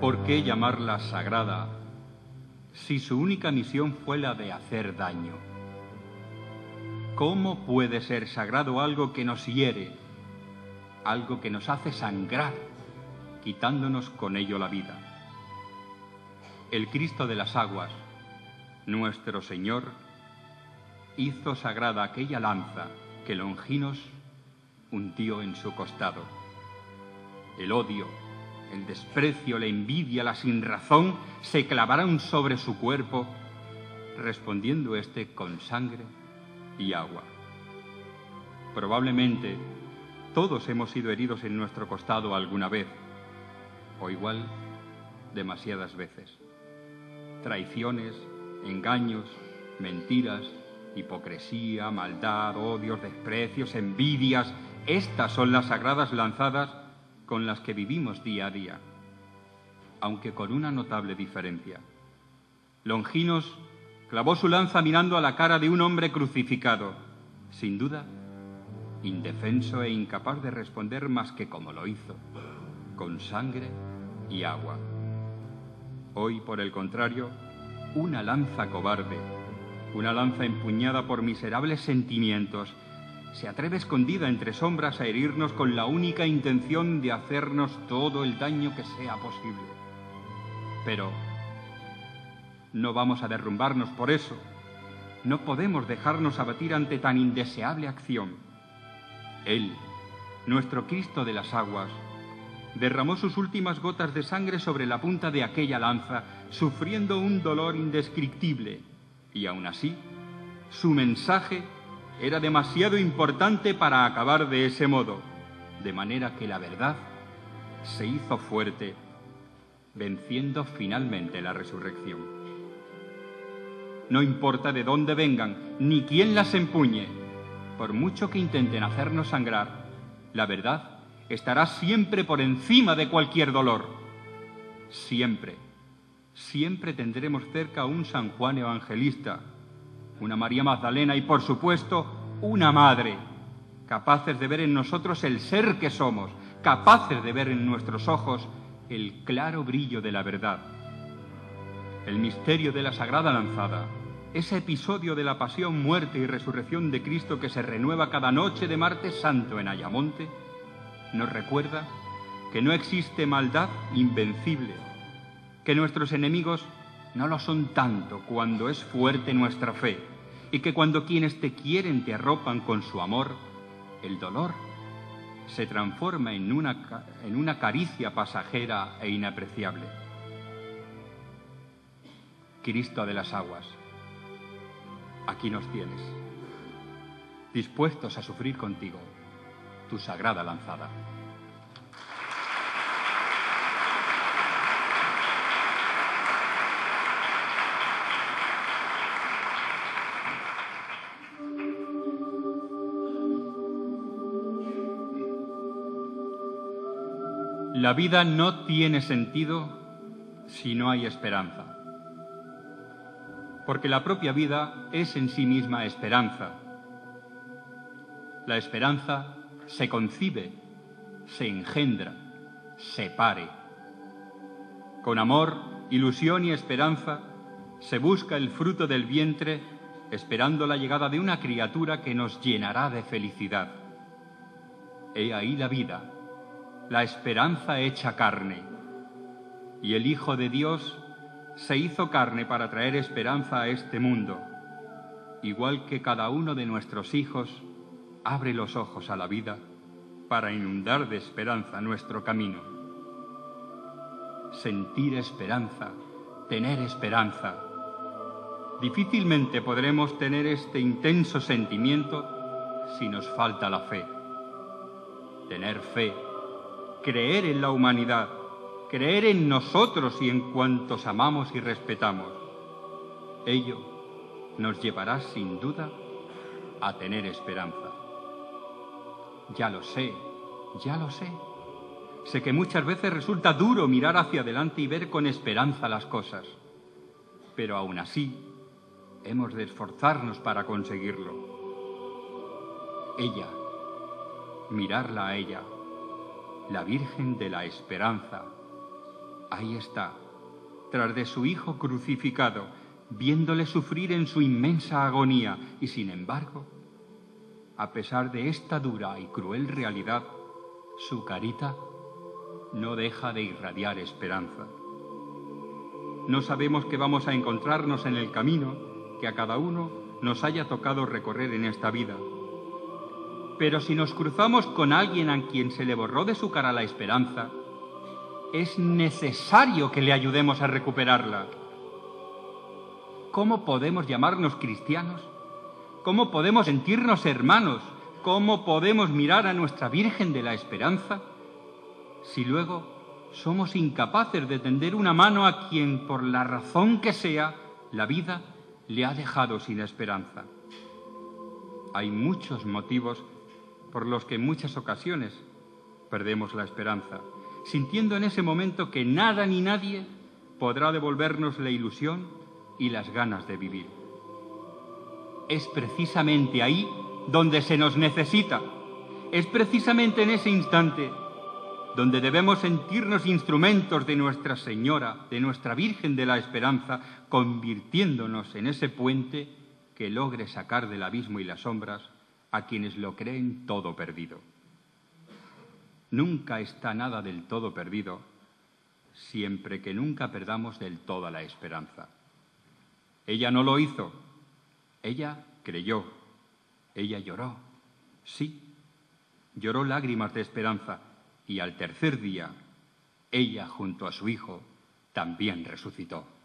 ¿Por qué llamarla sagrada si su única misión fue la de hacer daño? ¿Cómo puede ser sagrado algo que nos hiere, algo que nos hace sangrar, quitándonos con ello la vida? El Cristo de las aguas, nuestro Señor, hizo sagrada aquella lanza que Longinos hundió en su costado. El odio, el desprecio, la envidia, la sinrazón se clavaron sobre su cuerpo, respondiendo éste con sangre y agua. Probablemente todos hemos sido heridos en nuestro costado alguna vez, o igual demasiadas veces. Traiciones, engaños, mentiras, hipocresía, maldad, odios, desprecios, envidias, estas son las sagradas lanzadas con las que vivimos día a día, aunque con una notable diferencia. Longinos clavó su lanza mirando a la cara de un hombre crucificado, sin duda, indefenso e incapaz de responder más que como lo hizo, con sangre y agua. Hoy, por el contrario, una lanza cobarde, una lanza empuñada por miserables sentimientos, se atreve escondida entre sombras a herirnos con la única intención de hacernos todo el daño que sea posible. Pero no vamos a derrumbarnos por eso. No podemos dejarnos abatir ante tan indeseable acción. Él, nuestro Cristo de las aguas, derramó sus últimas gotas de sangre sobre la punta de aquella lanza, sufriendo un dolor indescriptible. Y aún así, su mensaje era demasiado importante para acabar de ese modo, de manera que la verdad se hizo fuerte, venciendo finalmente la resurrección. No importa de dónde vengan, ni quién las empuñe, por mucho que intenten hacernos sangrar, la verdad estará siempre por encima de cualquier dolor. Siempre, siempre tendremos cerca a un San Juan Evangelista, una María Magdalena y, por supuesto, una madre, capaces de ver en nosotros el ser que somos, capaces de ver en nuestros ojos el claro brillo de la verdad. El misterio de la Sagrada Lanzada, ese episodio de la pasión, muerte y resurrección de Cristo que se renueva cada noche de martes santo en Ayamonte, nos recuerda que no existe maldad invencible, que nuestros enemigos no lo son tanto cuando es fuerte nuestra fe y que cuando quienes te quieren te arropan con su amor, el dolor se transforma en una, en una caricia pasajera e inapreciable. Cristo de las aguas, aquí nos tienes, dispuestos a sufrir contigo tu sagrada lanzada. La vida no tiene sentido si no hay esperanza. Porque la propia vida es en sí misma esperanza. La esperanza se concibe, se engendra, se pare. Con amor, ilusión y esperanza se busca el fruto del vientre esperando la llegada de una criatura que nos llenará de felicidad. He ahí la vida la esperanza hecha carne. Y el Hijo de Dios se hizo carne para traer esperanza a este mundo, igual que cada uno de nuestros hijos abre los ojos a la vida para inundar de esperanza nuestro camino. Sentir esperanza, tener esperanza. Difícilmente podremos tener este intenso sentimiento si nos falta la fe. Tener fe creer en la humanidad, creer en nosotros y en cuantos amamos y respetamos. Ello nos llevará sin duda a tener esperanza. Ya lo sé, ya lo sé. Sé que muchas veces resulta duro mirar hacia adelante y ver con esperanza las cosas, pero aún así hemos de esforzarnos para conseguirlo. Ella, mirarla a ella, la Virgen de la Esperanza, ahí está, tras de su Hijo crucificado, viéndole sufrir en su inmensa agonía, y sin embargo, a pesar de esta dura y cruel realidad, su carita no deja de irradiar esperanza. No sabemos qué vamos a encontrarnos en el camino que a cada uno nos haya tocado recorrer en esta vida. Pero si nos cruzamos con alguien a quien se le borró de su cara la esperanza, es necesario que le ayudemos a recuperarla. ¿Cómo podemos llamarnos cristianos? ¿Cómo podemos sentirnos hermanos? ¿Cómo podemos mirar a nuestra Virgen de la Esperanza si luego somos incapaces de tender una mano a quien, por la razón que sea, la vida le ha dejado sin esperanza? Hay muchos motivos por los que en muchas ocasiones perdemos la esperanza sintiendo en ese momento que nada ni nadie podrá devolvernos la ilusión y las ganas de vivir. Es precisamente ahí donde se nos necesita. Es precisamente en ese instante donde debemos sentirnos instrumentos de Nuestra Señora, de nuestra Virgen de la Esperanza, convirtiéndonos en ese puente que logre sacar del abismo y las sombras a quienes lo creen todo perdido. Nunca está nada del todo perdido, siempre que nunca perdamos del todo la esperanza. Ella no lo hizo, ella creyó, ella lloró, sí, lloró lágrimas de esperanza y al tercer día, ella junto a su hijo también resucitó.